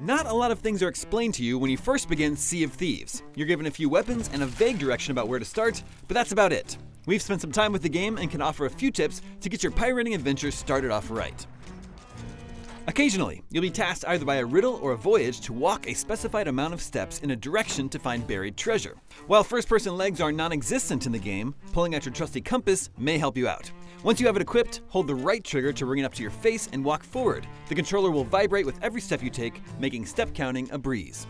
Not a lot of things are explained to you when you first begin Sea of Thieves. You're given a few weapons and a vague direction about where to start, but that's about it. We've spent some time with the game and can offer a few tips to get your pirating adventure started off right. Occasionally, you'll be tasked either by a riddle or a voyage to walk a specified amount of steps in a direction to find buried treasure. While first person legs are non existent in the game, pulling out your trusty compass may help you out. Once you have it equipped, hold the right trigger to bring it up to your face and walk forward. The controller will vibrate with every step you take, making step counting a breeze.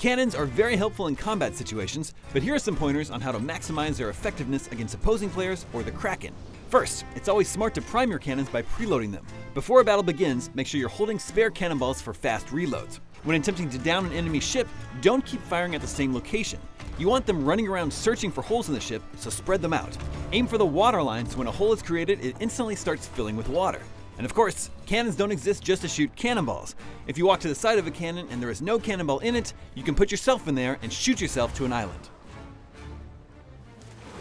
Cannons are very helpful in combat situations, but here are some pointers on how to maximize their effectiveness against opposing players or the Kraken. First, it's always smart to prime your cannons by preloading them. Before a battle begins, make sure you're holding spare cannonballs for fast reloads. When attempting to down an enemy ship, don't keep firing at the same location. You want them running around searching for holes in the ship, so spread them out. Aim for the water line so when a hole is created, it instantly starts filling with water. And of course, cannons don't exist just to shoot cannonballs. If you walk to the side of a cannon and there is no cannonball in it, you can put yourself in there and shoot yourself to an island.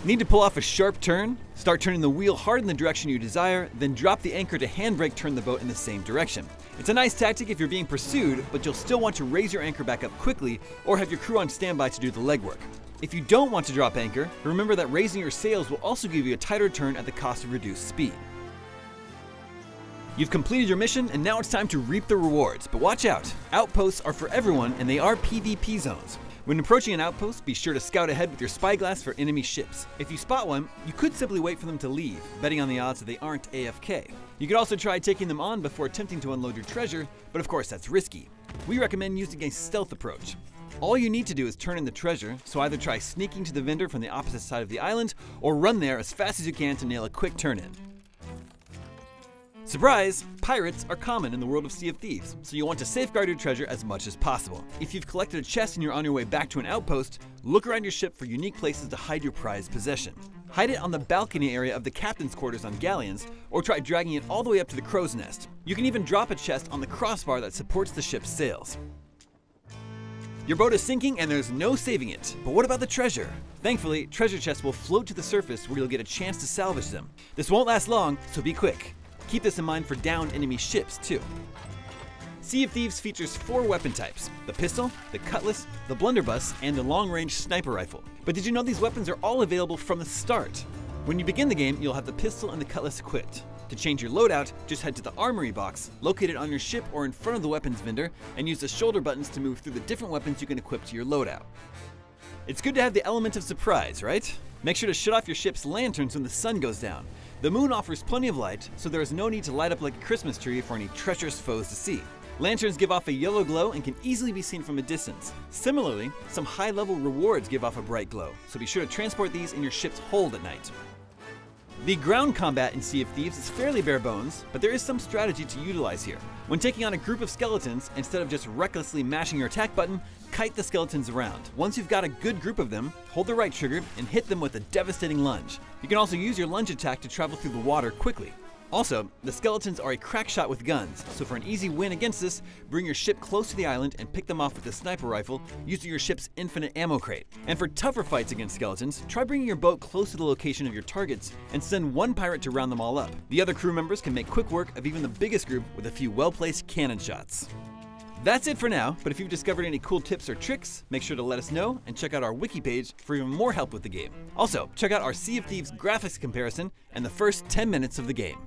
Need to pull off a sharp turn? Start turning the wheel hard in the direction you desire, then drop the anchor to handbrake turn the boat in the same direction. It's a nice tactic if you're being pursued, but you'll still want to raise your anchor back up quickly or have your crew on standby to do the legwork. If you don't want to drop anchor, remember that raising your sails will also give you a tighter turn at the cost of reduced speed. You've completed your mission and now it's time to reap the rewards, but watch out! Outposts are for everyone and they are PvP zones. When approaching an outpost, be sure to scout ahead with your spyglass for enemy ships. If you spot one, you could simply wait for them to leave, betting on the odds that they aren't AFK. You could also try taking them on before attempting to unload your treasure, but of course that's risky. We recommend using a stealth approach. All you need to do is turn in the treasure, so either try sneaking to the vendor from the opposite side of the island, or run there as fast as you can to nail a quick turn in. Surprise! Pirates are common in the world of Sea of Thieves, so you want to safeguard your treasure as much as possible. If you've collected a chest and you're on your way back to an outpost, look around your ship for unique places to hide your prized possession. Hide it on the balcony area of the captain's quarters on galleons, or try dragging it all the way up to the crow's nest. You can even drop a chest on the crossbar that supports the ship's sails. Your boat is sinking and there's no saving it. But what about the treasure? Thankfully, treasure chests will float to the surface where you'll get a chance to salvage them. This won't last long, so be quick. Keep this in mind for downed enemy ships, too. Sea of Thieves features four weapon types the pistol, the cutlass, the blunderbuss, and the long range sniper rifle. But did you know these weapons are all available from the start? When you begin the game, you'll have the pistol and the cutlass equipped. To change your loadout, just head to the armory box, located on your ship or in front of the weapons vendor, and use the shoulder buttons to move through the different weapons you can equip to your loadout. It's good to have the element of surprise, right? Make sure to shut off your ship's lanterns when the sun goes down. The moon offers plenty of light, so there is no need to light up like a Christmas tree for any treacherous foes to see. Lanterns give off a yellow glow and can easily be seen from a distance. Similarly, some high level rewards give off a bright glow, so be sure to transport these in your ship's hold at night. The ground combat in Sea of Thieves is fairly bare bones, but there is some strategy to utilize here. When taking on a group of skeletons, instead of just recklessly mashing your attack button, kite the skeletons around. Once you've got a good group of them, hold the right trigger and hit them with a devastating lunge. You can also use your lunge attack to travel through the water quickly. Also, the skeletons are a crack shot with guns, so for an easy win against this, bring your ship close to the island and pick them off with a sniper rifle using your ship's infinite ammo crate. And for tougher fights against skeletons, try bringing your boat close to the location of your targets and send one pirate to round them all up. The other crew members can make quick work of even the biggest group with a few well-placed cannon shots. That's it for now, but if you've discovered any cool tips or tricks, make sure to let us know and check out our wiki page for even more help with the game. Also, check out our Sea of Thieves graphics comparison and the first 10 minutes of the game.